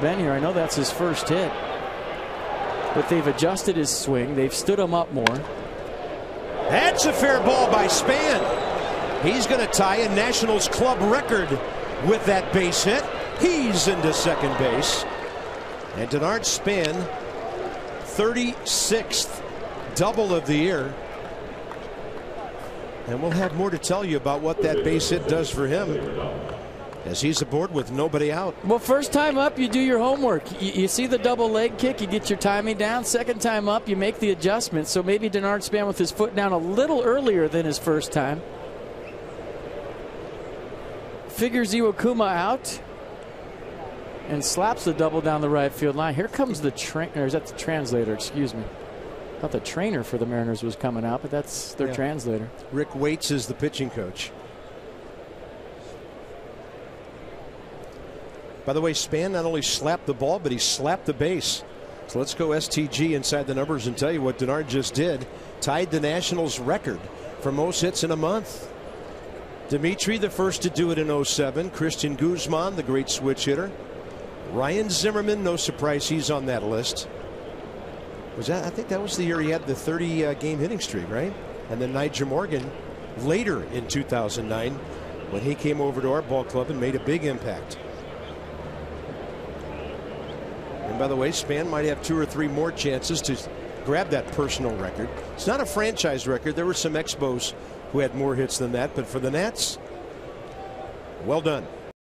been here. I know that's his first hit. But they've adjusted his swing. They've stood him up more. That's a fair ball by Span. He's going to tie a Nationals club record with that base hit. He's into second base. And Denard Span, 36th double of the year. And we'll have more to tell you about what that base hit does for him as he's aboard with nobody out. Well, first time up, you do your homework. You, you, see the double leg kick, you get your timing down. Second time up, you make the adjustment. So maybe Denard Span with his foot down a little earlier than his first time. Figures Iwakuma out and slaps the double down the right field line. Here comes the trainer. Is that the translator? Excuse me. I thought the trainer for the Mariners was coming out, but that's their yeah. translator. Rick Waits is the pitching coach. By the way, Span not only slapped the ball, but he slapped the base. So let's go STG inside the numbers and tell you what Denard just did. Tied the Nationals record for most hits in a month. Dmitri, the first to do it in 07. Cristian Guzman, the great switch hitter. Ryan Zimmerman, no surprise, he's on that list. Was that? I think that was the year he had the 30 uh, game hitting streak, right? And then Nyjer Morgan later in 2009 when he came over to our ball club and made a big impact. By the way, Span might have two or three more chances to grab that personal record. It's not a franchise record. There were some Expos who had more hits than that, but for the Nats, well done.